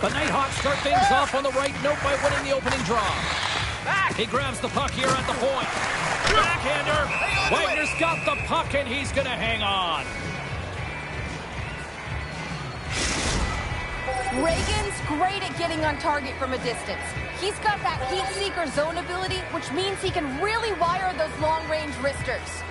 The Nighthawks start things off on the right note by winning the opening draw. Back. He grabs the puck here at the point. Backhander. Wagner's got the puck, and he's going to hang on. Reagan's great at getting on target from a distance. He's got that heat seeker zone ability, which means he can really wire those long-range wristers.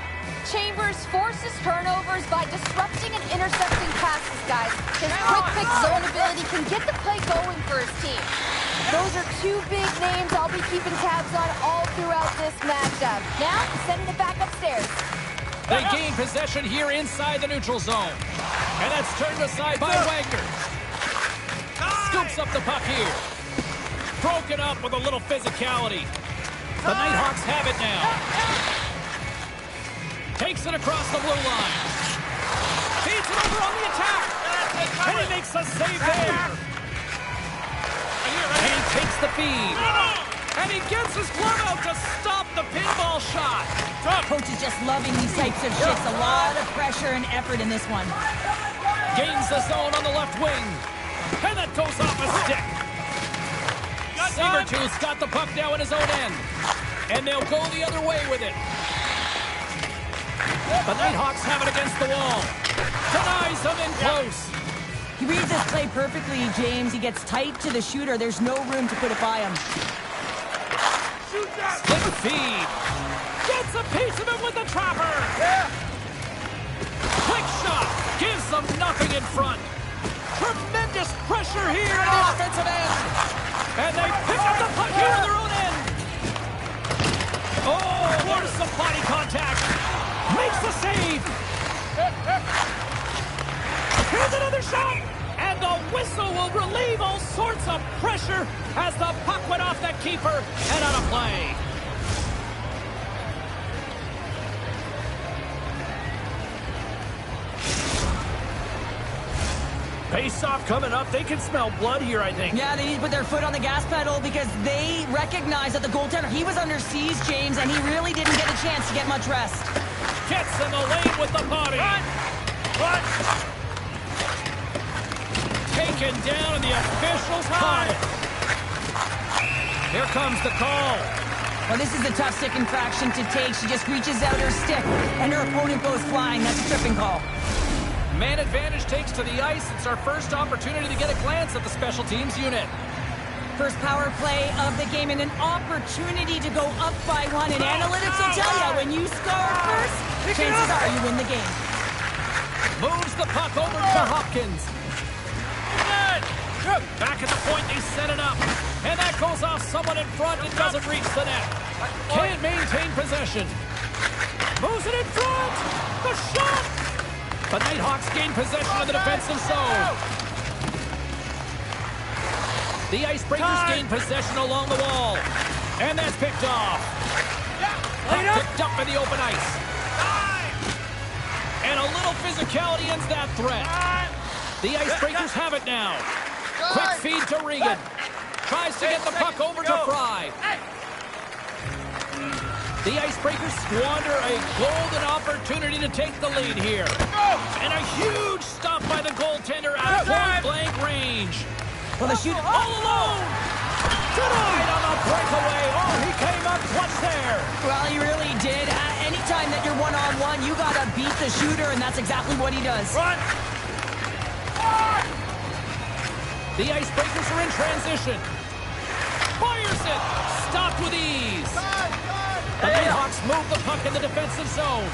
Chambers forces turnovers by disrupting and intercepting passes, guys. His quick pick zone ability can get the play going for his team. Those are two big names I'll be keeping tabs on all throughout this matchup. Now, sending it back upstairs. They gain possession here inside the neutral zone. And that's turned aside by Wagner. Scoops up the puck here. Broken up with a little physicality. The Nighthawks have it now. Takes it across the blue line. Feeds it over on the attack. And he makes a save there. And he takes the feed. And he gets his glove out to stop the pinball shot. Coach is just loving these types of shifts. A lot of pressure and effort in this one. Gains the zone on the left wing. And that goes off a stick. Sabertooth's got the puck now in his own end. And they'll go the other way with it. The Nighthawks have it against the wall. Denies them in close. He reads his play perfectly, James. He gets tight to the shooter. There's no room to put it by him. Shoot that! Split feed. Gets a piece of it with the trapper. Quick shot. Gives them nothing in front. Tremendous pressure here in the ah! offensive end. And they pick up the puck here in their own end. Oh, there's some body contact. Makes the save. Here's another shot. And the whistle will relieve all sorts of pressure as the puck went off the keeper and out of play. Face-off coming up. They can smell blood here, I think. Yeah, they need to put their foot on the gas pedal because they recognize that the goaltender, he was under siege, James, and he really didn't get a chance to get much rest. Gets in the lane with the body. Run! Run! Taken down and the officials caught it. Here comes the call. Well, this is a tough stick infraction to take. She just reaches out her stick, and her opponent goes flying. That's a tripping call. Man advantage takes to the ice. It's our first opportunity to get a glance at the special teams unit. First power play of the game and an opportunity to go up by one. And analytics will tell you when you score first, chances are you win the game. Moves the puck over to Hopkins. Back at the point, they set it up. And that goes off someone in front and doesn't reach the net. Can't maintain possession. Moves it in front. The shot. The Nighthawks gain possession of the defensive zone. The Icebreakers gain possession along the wall. And that's picked off. Puck picked up in the open ice. And a little physicality ends that threat. The Icebreakers have it now. Quick feed to Regan. Tries to get the puck over to Fry. The Icebreakers squander a golden opportunity to take the lead here. And a huge stop by the goaltender at point-blank range. Well, the shoot All alone! Denied on the breakaway. Oh, he came up clutch there. Well, he really did. Uh, anytime that you're one-on-one, you got to beat the shooter, and that's exactly what he does. Run! The Icebreakers are in transition. Fires it! Stopped with ease. The Nighthawks move the puck in the defensive zone.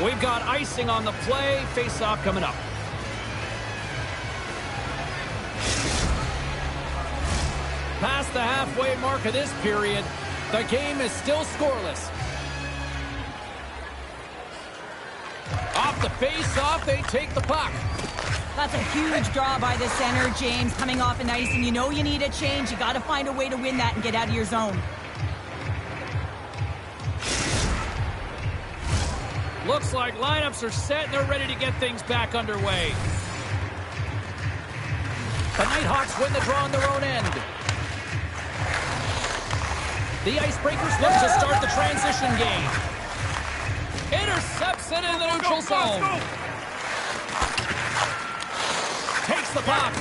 We've got icing on the play. Face-off coming up. Past the halfway mark of this period, the game is still scoreless. Off the face-off, they take the puck. That's a huge draw by the center, James, coming off an ice, and you know you need a change. You got to find a way to win that and get out of your zone. Looks like lineups are set and they're ready to get things back underway. The Nighthawks win the draw on their own end. The Icebreakers look to start the transition game. Intercepts it in the neutral zone. Takes the pop.